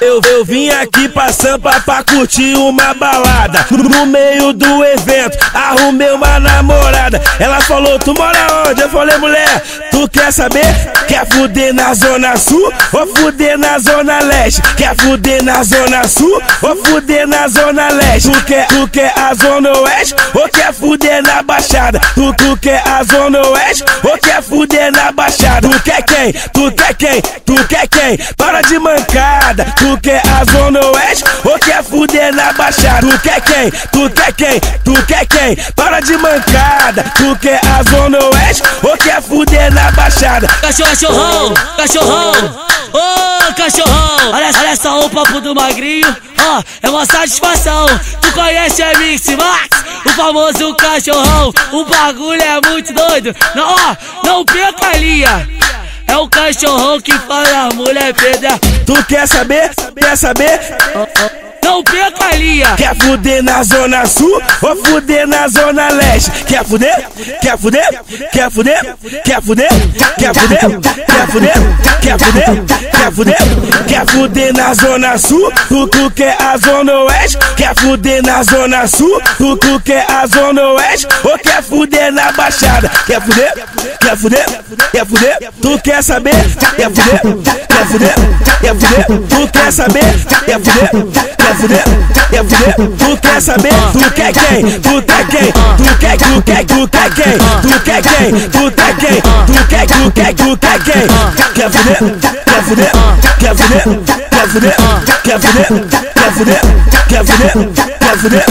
eu, eu vim aqui pra Sampa pra curtir uma balada. No meio do evento, arrumei uma namorada. Ela falou, tu mora onde? Eu falei, mulher, tu quer saber? Quer fuder na zona sul ou fuder na zona leste? Quer fuder na zona sul ou fuder na zona leste? Tu quer, tu quer a zona oeste ou quer fuder na baixada? Tu, tu quer a zona oeste ou quer fuder na baixada? Tu quer quem? Tu quer quem? Tu quer quem? Para de mancada. Tu quer a zona oeste ou quer fuder na baixada? Tu quer quem? Tu quer quem? Tu quer quem? Para de mancada. Tu quer a zona oeste ou quer fuder na baixada? Cachorro, cachorrão, cachorrão, ô oh, cachorrão. Olha, olha só o papo do magrinho, ó, oh, é uma satisfação. Tu conhece a Mix Max, o famoso cachorrão. O bagulho é muito doido. Não, ó, não perca a linha. É o cachorrão que fala mulher pedra. Tu quer saber? Quer saber? Não perca a linha. Quer fuder na zona sul ou fuder na zona leste? Quer fuder? Quer fuder? Quer fuder? Quer fuder? Quer fuder? Quer fuder? Quer fuder? Quer fuder? Quer fuder na zona sul? Tu, tu quer a zona oeste? Quer fuder na zona sul? Tu, tu quer a zona oeste? Ou quer fuder na baixada? Quer fuder? Quer fuder? Quer fuder? Tu quer saber? Quer fuder? Quer fuder? Quer fuder? Tu quer saber? Quer fuder? Quer fuder? Quer fuder? Tu quer saber? Tu quer quem? Tu quer quem? Tu quer, tu quer, tu quer quem? Tu quer quem? Tu quer quem? Tu quer, tu quer, tu quer quem? Cabinet, cabinet, cabinet, cabinet, cabinet, cabinet, cabinet, cabinet.